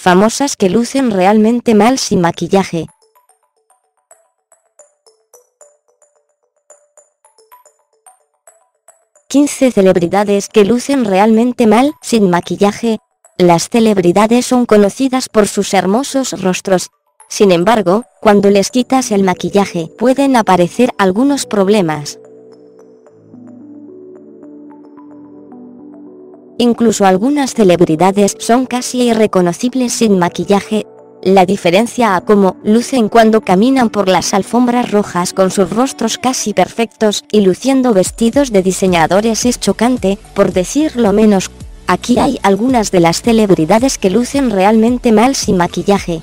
famosas que lucen realmente mal sin maquillaje. ¿15 celebridades que lucen realmente mal sin maquillaje? Las celebridades son conocidas por sus hermosos rostros. Sin embargo, cuando les quitas el maquillaje pueden aparecer algunos problemas. Incluso algunas celebridades son casi irreconocibles sin maquillaje. La diferencia a cómo lucen cuando caminan por las alfombras rojas con sus rostros casi perfectos y luciendo vestidos de diseñadores es chocante, por decirlo menos. Aquí hay algunas de las celebridades que lucen realmente mal sin maquillaje.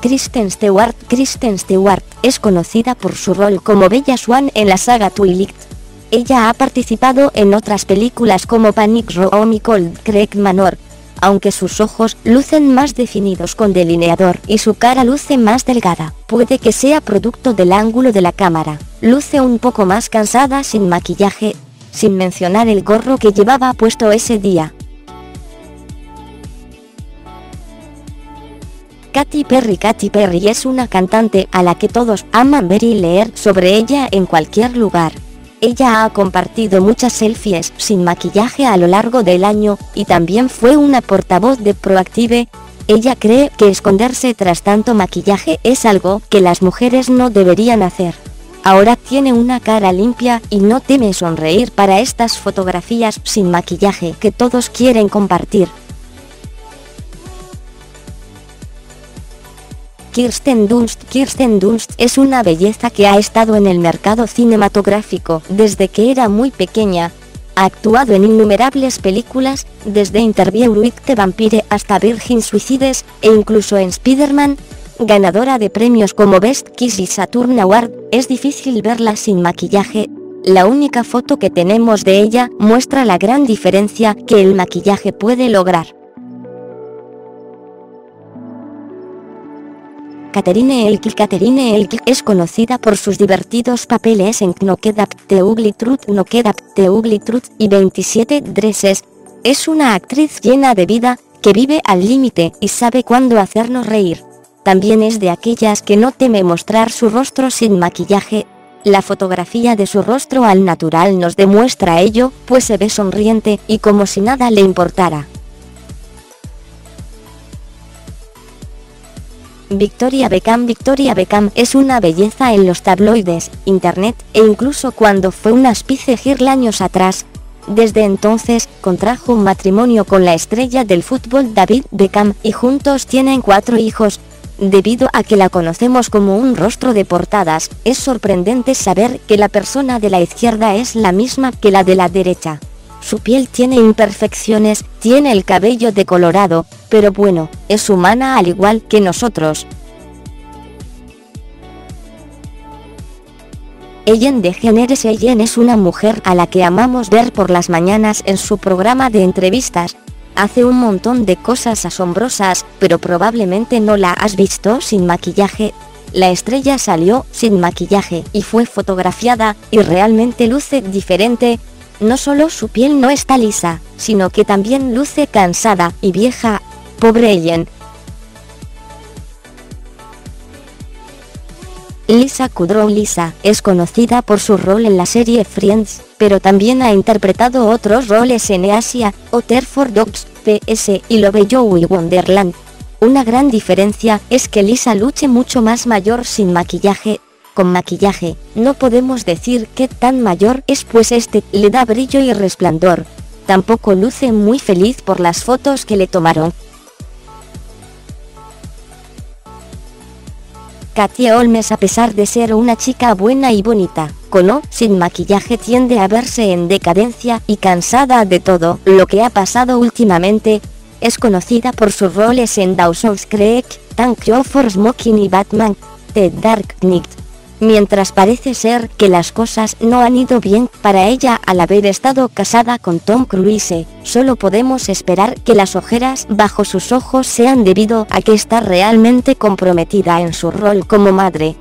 Kristen Stewart Kristen Stewart es conocida por su rol como Bella Swan en la saga Twilight. Ella ha participado en otras películas como Panic Room y Cold Creek Manor, aunque sus ojos lucen más definidos con delineador y su cara luce más delgada, puede que sea producto del ángulo de la cámara, luce un poco más cansada sin maquillaje, sin mencionar el gorro que llevaba puesto ese día. Katy Perry Katy Perry es una cantante a la que todos aman ver y leer sobre ella en cualquier lugar. Ella ha compartido muchas selfies sin maquillaje a lo largo del año, y también fue una portavoz de Proactive. Ella cree que esconderse tras tanto maquillaje es algo que las mujeres no deberían hacer. Ahora tiene una cara limpia y no teme sonreír para estas fotografías sin maquillaje que todos quieren compartir. Kirsten Dunst Kirsten Dunst es una belleza que ha estado en el mercado cinematográfico desde que era muy pequeña. Ha actuado en innumerables películas, desde Interview with the Vampire hasta Virgin Suicides, e incluso en Spider-Man. Ganadora de premios como Best Kiss y Saturn Award, es difícil verla sin maquillaje. La única foto que tenemos de ella muestra la gran diferencia que el maquillaje puede lograr. Catherine Elkill Catherine Elkill es conocida por sus divertidos papeles en Knocked Up, The Ugly Truth, Knocked Up, The Ugly Truth y 27 Dresses. Es una actriz llena de vida, que vive al límite y sabe cuándo hacernos reír. También es de aquellas que no teme mostrar su rostro sin maquillaje. La fotografía de su rostro al natural nos demuestra ello, pues se ve sonriente y como si nada le importara. Victoria Beckham Victoria Beckham es una belleza en los tabloides, internet, e incluso cuando fue una Spice Girl años atrás. Desde entonces, contrajo un matrimonio con la estrella del fútbol David Beckham y juntos tienen cuatro hijos. Debido a que la conocemos como un rostro de portadas, es sorprendente saber que la persona de la izquierda es la misma que la de la derecha. Su piel tiene imperfecciones, tiene el cabello decolorado, pero bueno, es humana al igual que nosotros. Ellen DeGeneres Ellen es una mujer a la que amamos ver por las mañanas en su programa de entrevistas. Hace un montón de cosas asombrosas, pero probablemente no la has visto sin maquillaje. La estrella salió sin maquillaje y fue fotografiada, y realmente luce diferente, no solo su piel no está lisa, sino que también luce cansada y vieja. Pobre Ellen. Lisa Kudrow Lisa es conocida por su rol en la serie Friends, pero también ha interpretado otros roles en Asia, Otter for Dogs, PS y Love Joey Wonderland. Una gran diferencia es que Lisa luche mucho más mayor sin maquillaje, con maquillaje, no podemos decir qué tan mayor es pues este le da brillo y resplandor. Tampoco luce muy feliz por las fotos que le tomaron. Katia Olmes a pesar de ser una chica buena y bonita, con o sin maquillaje tiende a verse en decadencia y cansada de todo lo que ha pasado últimamente. Es conocida por sus roles en Dawson's Creek, Thank You for Smoking y Batman, The Dark Knight mientras parece ser que las cosas no han ido bien para ella al haber estado casada con Tom Cruise, solo podemos esperar que las ojeras bajo sus ojos sean debido a que está realmente comprometida en su rol como madre.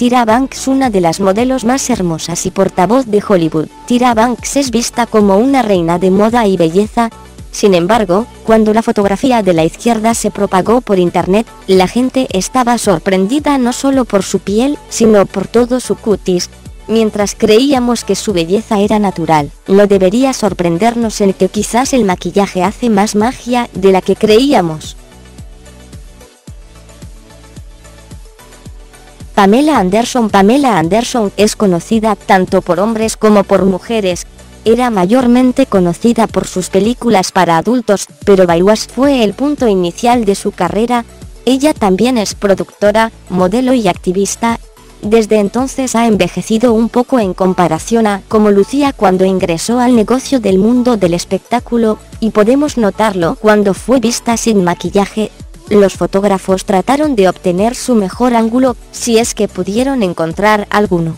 Tyra Banks una de las modelos más hermosas y portavoz de Hollywood. Tyra Banks es vista como una reina de moda y belleza, sin embargo, cuando la fotografía de la izquierda se propagó por internet, la gente estaba sorprendida no solo por su piel, sino por todo su cutis. Mientras creíamos que su belleza era natural, no debería sorprendernos en que quizás el maquillaje hace más magia de la que creíamos. Pamela Anderson Pamela Anderson es conocida tanto por hombres como por mujeres, era mayormente conocida por sus películas para adultos, pero Baiwas fue el punto inicial de su carrera. Ella también es productora, modelo y activista. Desde entonces ha envejecido un poco en comparación a como lucía cuando ingresó al negocio del mundo del espectáculo, y podemos notarlo cuando fue vista sin maquillaje. Los fotógrafos trataron de obtener su mejor ángulo, si es que pudieron encontrar alguno.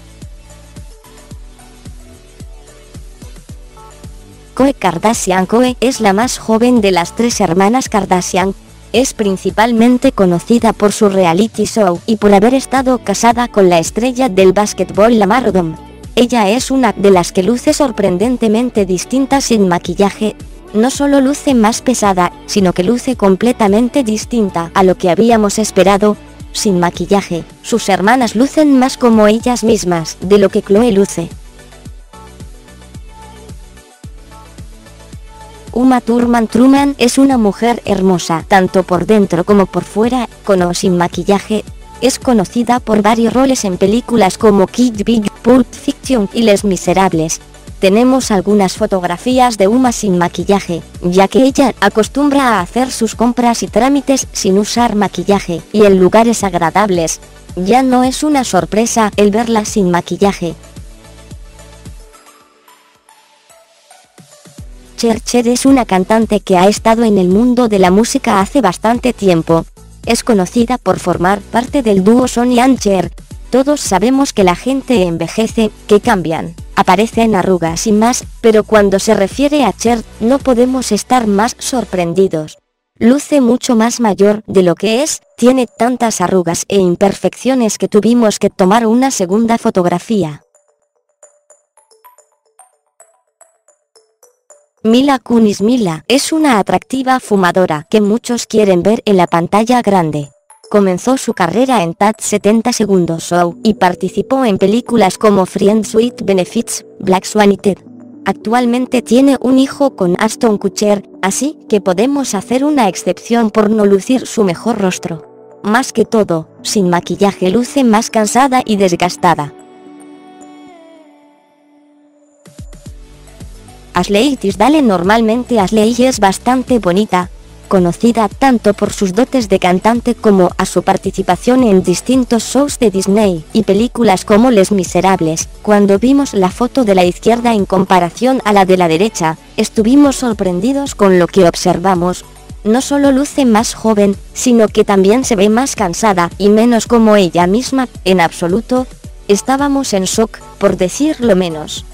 Koe Kardashian Koe es la más joven de las tres hermanas Kardashian. Es principalmente conocida por su reality show y por haber estado casada con la estrella del básquetbol Lamar Odom. Ella es una de las que luce sorprendentemente distinta sin maquillaje. No solo luce más pesada, sino que luce completamente distinta a lo que habíamos esperado. Sin maquillaje, sus hermanas lucen más como ellas mismas de lo que Chloe luce. Uma Thurman Truman es una mujer hermosa, tanto por dentro como por fuera, con o sin maquillaje. Es conocida por varios roles en películas como Kid Big, Pulp Fiction y Les Miserables. Tenemos algunas fotografías de Uma sin maquillaje, ya que ella acostumbra a hacer sus compras y trámites sin usar maquillaje, y en lugares agradables. Ya no es una sorpresa el verla sin maquillaje, Cher es una cantante que ha estado en el mundo de la música hace bastante tiempo. Es conocida por formar parte del dúo Sonny and Cher. Todos sabemos que la gente envejece, que cambian, aparecen arrugas y más, pero cuando se refiere a Cher, no podemos estar más sorprendidos. Luce mucho más mayor de lo que es, tiene tantas arrugas e imperfecciones que tuvimos que tomar una segunda fotografía. Mila Kunis Mila es una atractiva fumadora que muchos quieren ver en la pantalla grande. Comenzó su carrera en Tat 70 Segundos Show y participó en películas como Friends with Benefits, Black Swan y Ted. Actualmente tiene un hijo con Aston Kutcher, así que podemos hacer una excepción por no lucir su mejor rostro. Más que todo, sin maquillaje luce más cansada y desgastada. Ashley Tisdale normalmente Ashley es bastante bonita, conocida tanto por sus dotes de cantante como a su participación en distintos shows de Disney y películas como Les Miserables. Cuando vimos la foto de la izquierda en comparación a la de la derecha, estuvimos sorprendidos con lo que observamos. No solo luce más joven, sino que también se ve más cansada y menos como ella misma, en absoluto. Estábamos en shock, por decirlo menos.